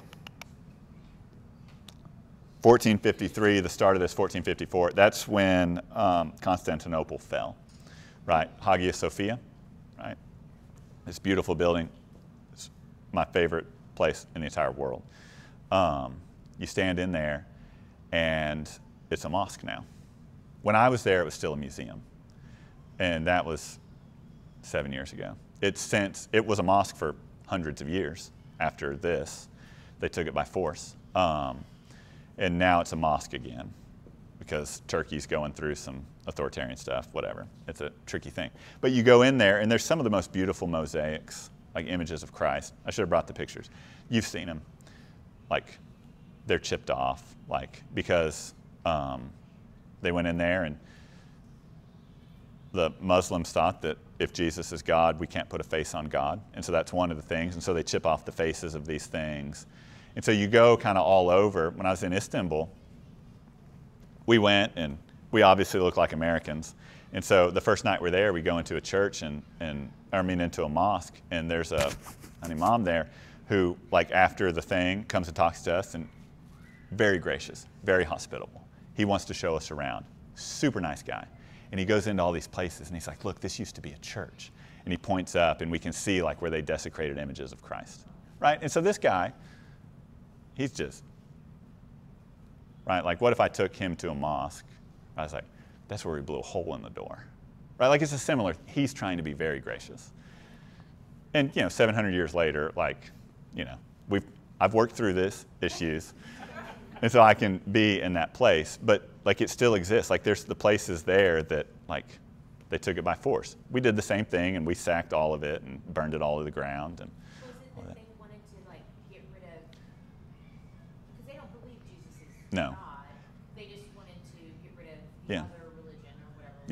1453, the start of this 1454, that's when um, Constantinople fell, right? Hagia Sophia, right? This beautiful building. It's my favorite place in the entire world. Um, you stand in there, and it's a mosque now. When I was there, it was still a museum, and that was seven years ago. It's since it was a mosque for hundreds of years. After this, they took it by force, um, and now it's a mosque again because Turkey's going through some authoritarian stuff. Whatever, it's a tricky thing. But you go in there, and there's some of the most beautiful mosaics, like images of Christ. I should have brought the pictures. You've seen them, like they're chipped off, like because um, they went in there and the Muslims thought that if Jesus is God, we can't put a face on God. And so that's one of the things. And so they chip off the faces of these things. And so you go kind of all over. When I was in Istanbul, we went and we obviously look like Americans. And so the first night we're there, we go into a church and, and I mean, into a mosque, and there's a, an imam there who, like, after the thing, comes and talks to us and very gracious, very hospitable. He wants to show us around. Super nice guy. And he goes into all these places and he's like, look, this used to be a church. And he points up and we can see like where they desecrated images of Christ. Right? And so this guy, he's just, right? Like, what if I took him to a mosque? I was like, that's where he blew a hole in the door. Right? Like, it's a similar, he's trying to be very gracious. And, you know, 700 years later, like, you know, we've, I've worked through this issues. And so I can be in that place, but like it still exists. Like there's the places there that like they took it by force. We did the same thing and we sacked all of it and burned it all to the ground. And Was it that they wanted to like get rid of, because they don't believe Jesus is No. God. They just wanted to get rid of Yeah. the other or whatever.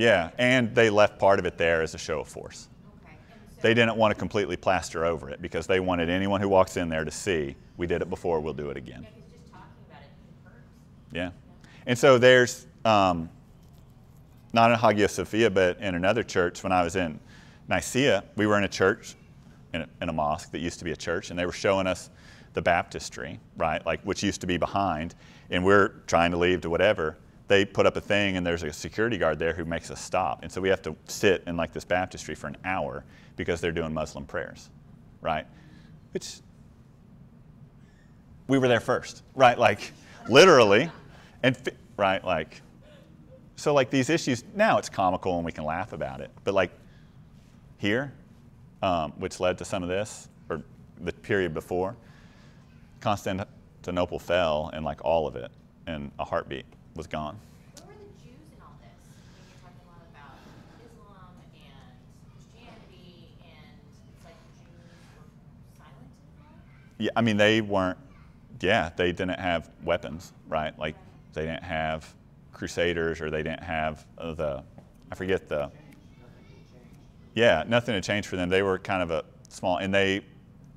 Yeah, and they left part of it there as a show of force. Okay. So- They didn't want to completely plaster over it because they wanted anyone who walks in there to see we did it before, we'll do it again. Yeah, because just talking about it. Yeah. And so there's, um, not in Hagia Sophia, but in another church when I was in Nicaea, we were in a church in a, in a mosque that used to be a church, and they were showing us the baptistry, right, like which used to be behind, and we're trying to leave to whatever. They put up a thing, and there's a security guard there who makes us stop, and so we have to sit in like this baptistry for an hour because they're doing Muslim prayers, right? Which we were there first, right? Like literally, and right, like so like these issues now it's comical and we can laugh about it, but like here, um, which led to some of this or the period before, Constantinople fell and like all of it in a heartbeat was gone. Where were the Jews in all this? I mean, you're talking a lot about Islam and Christianity, and it's like the Jews were silent in that? Yeah, I mean they weren't. Yeah, they didn't have weapons, right? Like they didn't have crusaders or they didn't have uh, the I forget the. Yeah, nothing had changed for them. They were kind of a small, and they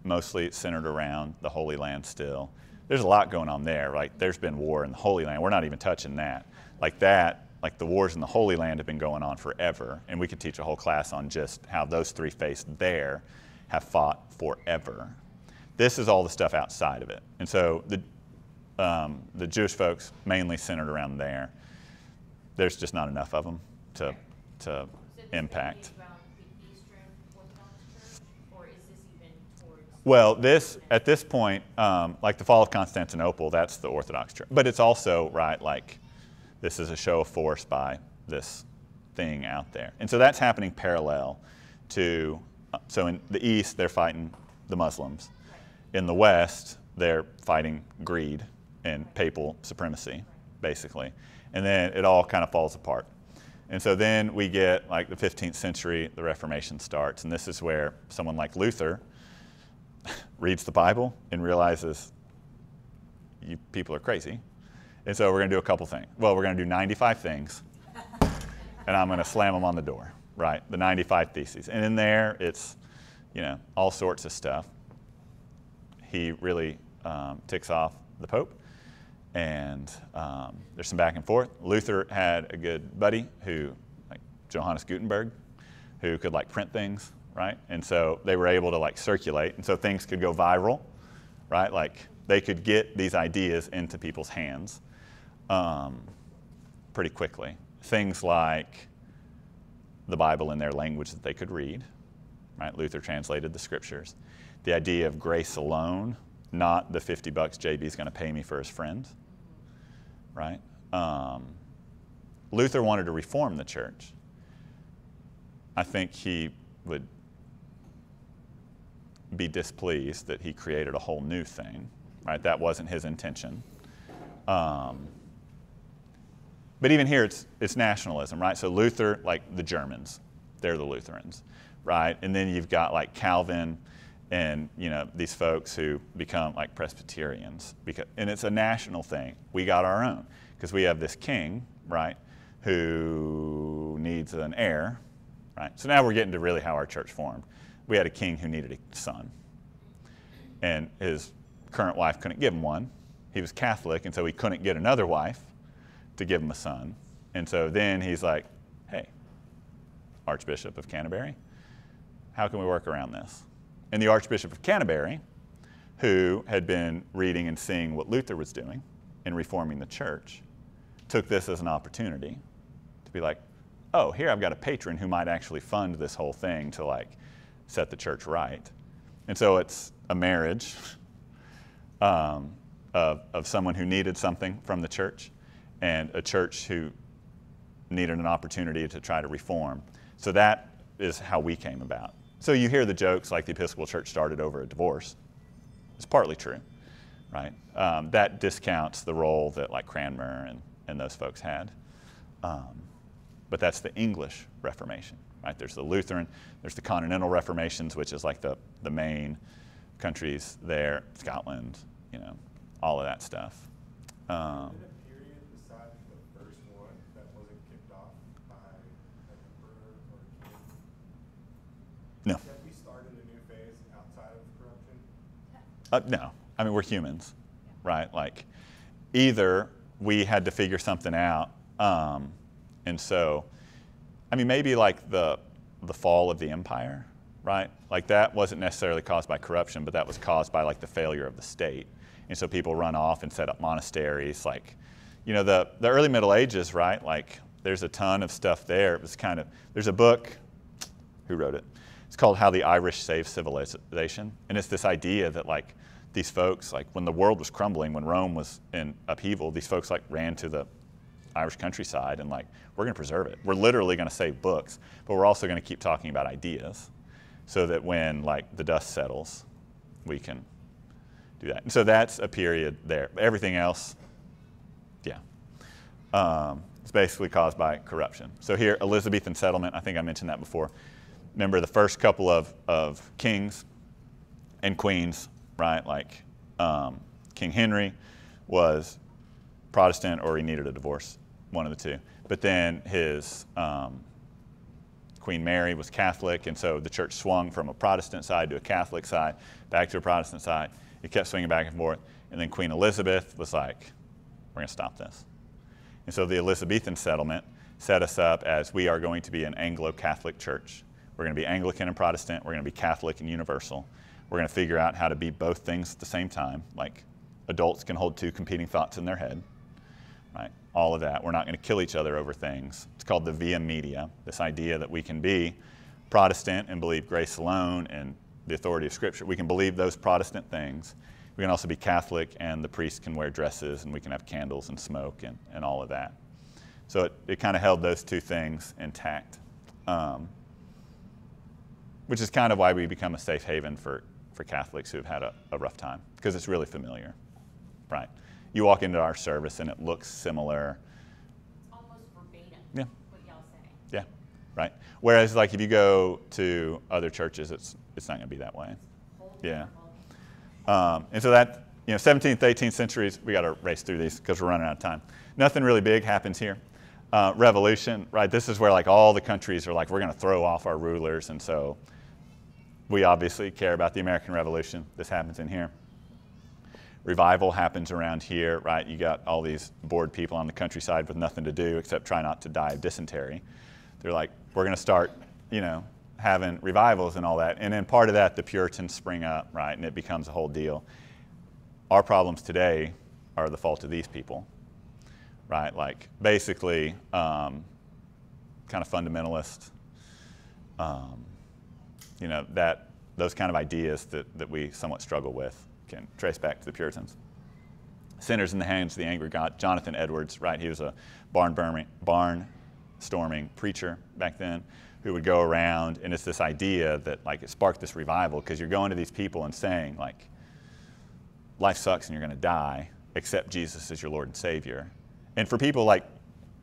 mostly centered around the Holy Land still. There's a lot going on there. Like there's been war in the Holy Land. We're not even touching that. Like that, like the wars in the Holy Land have been going on forever. And we could teach a whole class on just how those three faiths there have fought forever. This is all the stuff outside of it. And so the, um, the Jewish folks mainly centered around there. There's just not enough of them to, to So impact. based around the Eastern Orthodox Church, or is this even towards? Well, this at this point, um, like the fall of Constantinople, that's the Orthodox Church. But it's also right, like this is a show of force by this thing out there, and so that's happening parallel to. uh, So in the East, they're fighting the Muslims. In the West, they're fighting greed and papal supremacy, basically, and then it all kind of falls apart. And so then we get like the 15th century, the Reformation starts, and this is where someone like Luther reads the Bible and realizes you people are crazy. And so we're going to do a couple things. Well, we're going to do 95 things, and I'm going to slam them on the door, right? The 95 Theses. And in there, it's, you know, all sorts of stuff. He really um, ticks off the Pope, and um, there's some back and forth. Luther had a good buddy who, like Johannes Gutenberg, who could like print things, right? And so they were able to like circulate, and so things could go viral, right? Like they could get these ideas into people's hands um, pretty quickly. Things like the Bible in their language that they could read, right? Luther translated the scriptures. The idea of grace alone, not the 50 bucks JB's going to pay me for his friend, right? Um, Luther wanted to reform the church. I think he would be displeased that he created a whole new thing, right? That wasn't his intention. Um, but even here, it's, it's nationalism, right? So Luther, like the Germans, they're the Lutherans, right? And then you've got like Calvin and, you know, these folks who become like Presbyterians. Because, and it's a national thing. We got our own because we have this king, right, who needs an heir, right? So now we're getting to really how our church formed. We had a king who needed a son, and his current wife couldn't give him one. He was Catholic, and so he couldn't get another wife to give him a son. And so then he's like, hey, Archbishop of Canterbury, how can we work around this? And the Archbishop of Canterbury, who had been reading and seeing what Luther was doing in reforming the church, took this as an opportunity to be like, oh, here I've got a patron who might actually fund this whole thing to like set the church right. And so it's a marriage um, of, of someone who needed something from the church and a church who needed an opportunity to try to reform. So that is how we came about. So you hear the jokes like the Episcopal Church started over a divorce. It's partly true, right? Um, that discounts the role that like Cranmer and, and those folks had. Um, but that's the English Reformation, right? There's the Lutheran, there's the Continental Reformations, which is like the, the main countries there, Scotland, you know, all of that stuff. Um, Is there a period besides the first one that wasn't kicked off by an emperor or a no, Have we started a new phase outside of corruption? uh, no. I mean, we're humans, right? Like, either we had to figure something out, um, and so, I mean, maybe like the the fall of the empire, right? Like that wasn't necessarily caused by corruption, but that was caused by like the failure of the state. And so people run off and set up monasteries. Like, you know, the, the early Middle Ages, right? Like there's a ton of stuff there. It was kind of, there's a book, who wrote it? It's called How the Irish Saved Civilization. And it's this idea that like these folks, like when the world was crumbling, when Rome was in upheaval, these folks like ran to the Irish countryside and like, we're going to preserve it. We're literally going to save books, but we're also going to keep talking about ideas so that when like the dust settles, we can do that. And so that's a period there. Everything else, yeah. Um, it's basically caused by corruption. So here, Elizabethan settlement, I think I mentioned that before. Remember the first couple of, of kings and queens, right? Like um, King Henry was Protestant or he needed a divorce, one of the two. But then his um, Queen Mary was Catholic, and so the church swung from a Protestant side to a Catholic side, back to a Protestant side. It kept swinging back and forth. And then Queen Elizabeth was like, we're going to stop this. And so the Elizabethan settlement set us up as we are going to be an Anglo Catholic church. We're going to be Anglican and Protestant. We're going to be Catholic and universal. We're going to figure out how to be both things at the same time. Like adults can hold two competing thoughts in their head? All of that. We're not going to kill each other over things. It's called the via media, this idea that we can be Protestant and believe grace alone and the authority of Scripture. We can believe those Protestant things. We can also be Catholic, and the priest can wear dresses, and we can have candles and smoke and, and all of that. So it, it kind of held those two things intact, um, which is kind of why we become a safe haven for, for Catholics who've had a, a rough time, because it's really familiar, right? You walk into our service, and it looks similar. Almost verbatim. Yeah. What y'all say. Yeah, right. Whereas, like, if you go to other churches, it's it's not going to be that way. Yeah. Um, and so that, you know, 17th, 18th centuries, we got to race through these because we're running out of time. Nothing really big happens here. Uh, revolution, right? This is where like all the countries are like, we're going to throw off our rulers, and so we obviously care about the American Revolution. This happens in here. Revival happens around here, right? You got all these bored people on the countryside with nothing to do except try not to die of dysentery. They're like, we're going to start, you know, having revivals and all that. And then part of that, the Puritans spring up, right? And it becomes a whole deal. Our problems today are the fault of these people, right? Like basically, um, kind of fundamentalist, um, you know, that those kind of ideas that, that we somewhat struggle with can trace back to the Puritans. Sinners in the hands of the angry God. Jonathan Edwards, right? He was a barn, storming preacher back then who would go around, and it's this idea that like it sparked this revival because you're going to these people and saying like, life sucks and you're going to die, accept Jesus as your Lord and Savior. And for people like,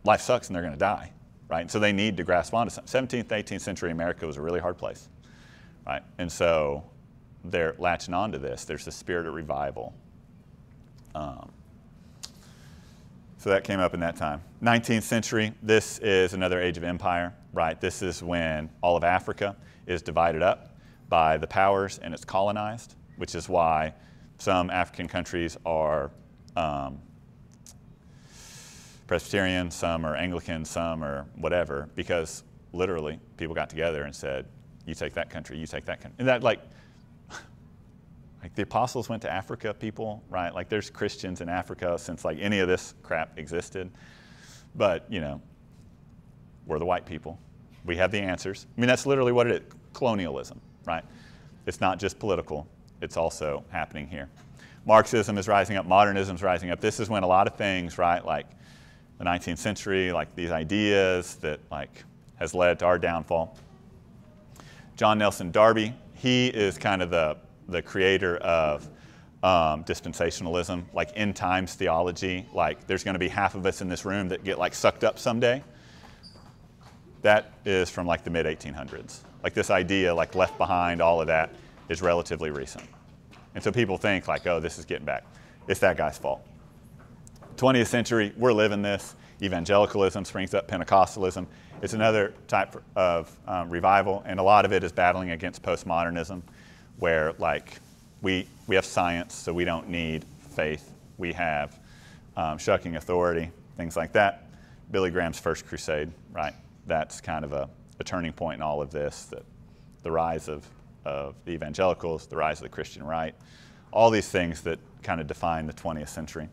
life sucks and they're going to die, right? And so they need to grasp onto something. 17th, 18th century America was a really hard place, right? And so they're latching onto this. There's the spirit of revival. Um, so that came up in that time. 19th century, this is another age of empire, right? This is when all of Africa is divided up by the powers and it's colonized, which is why some African countries are um, Presbyterian, some are Anglican, some are whatever, because literally people got together and said, you take that country, you take that country. And that, like, like the apostles went to Africa, people, right? Like there's Christians in Africa since like any of this crap existed. But, you know, we're the white people. We have the answers. I mean, that's literally what it is colonialism, right? It's not just political, it's also happening here. Marxism is rising up, modernism is rising up. This is when a lot of things, right, like the 19th century, like these ideas that like has led to our downfall. John Nelson Darby, he is kind of the, the creator of um, dispensationalism, like end times theology. Like there's going to be half of us in this room that get like sucked up someday. That is from like the mid 1800s. Like this idea, like left behind, all of that is relatively recent. And so people think like, oh, this is getting back. It's that guy's fault. 20th century, we're living this. Evangelicalism springs up, Pentecostalism. It's another type of um, revival, and a lot of it is battling against postmodernism, where like we we have science, so we don't need faith. We have um, shucking authority, things like that. Billy Graham's First Crusade, right? That's kind of a, a turning point in all of this. That the rise of, of the evangelicals, the rise of the Christian right, all these things that kind of define the 20th century.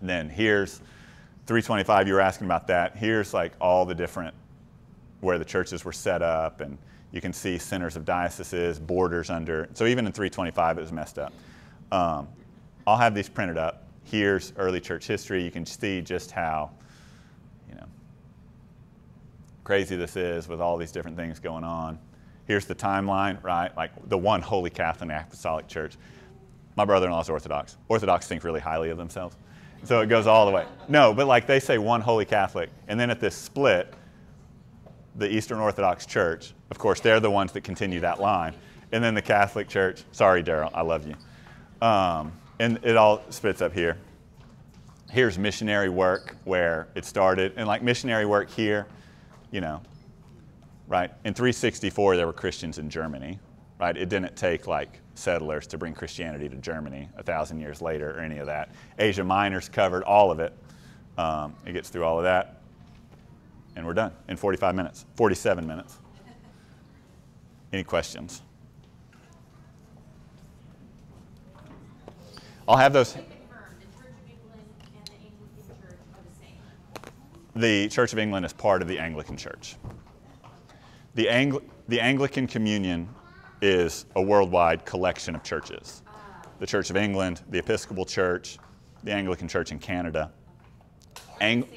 And then here's 325, you were asking about that. Here's like all the different where the churches were set up, and you can see centers of dioceses, borders under. So even in 325, it was messed up. Um, I'll have these printed up. Here's early church history. You can see just how, you know, crazy this is with all these different things going on. Here's the timeline, right? Like the one Holy Catholic Apostolic Church. My brother-in-law's Orthodox. Orthodox think really highly of themselves. So it goes all the way. No, but like they say one Holy Catholic, and then at this split, the Eastern Orthodox Church, of course, they're the ones that continue that line. And then the Catholic Church, sorry, Daryl, I love you. Um, and it all spits up here. Here's missionary work where it started. And like missionary work here, you know, right? In 364, there were Christians in Germany, right? It didn't take like settlers to bring Christianity to Germany a thousand years later or any of that. Asia Minor's covered all of it. Um, it gets through all of that and we're done in 45 minutes, 47 minutes. Any questions? I'll have those. The Church of England and the Anglican Church are the same. The Church of England is part of the Anglican Church. The, Angli- the Anglican Communion is a worldwide collection of churches. The Church of England, the Episcopal Church, the Anglican Church in Canada. Ang-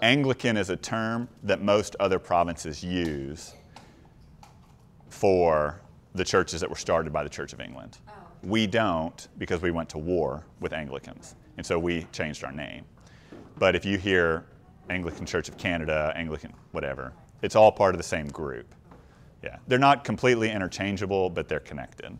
Anglican is a term that most other provinces use for the churches that were started by the Church of England. Oh. We don't because we went to war with Anglicans, and so we changed our name. But if you hear Anglican Church of Canada, Anglican, whatever, it's all part of the same group. Yeah, they're not completely interchangeable, but they're connected.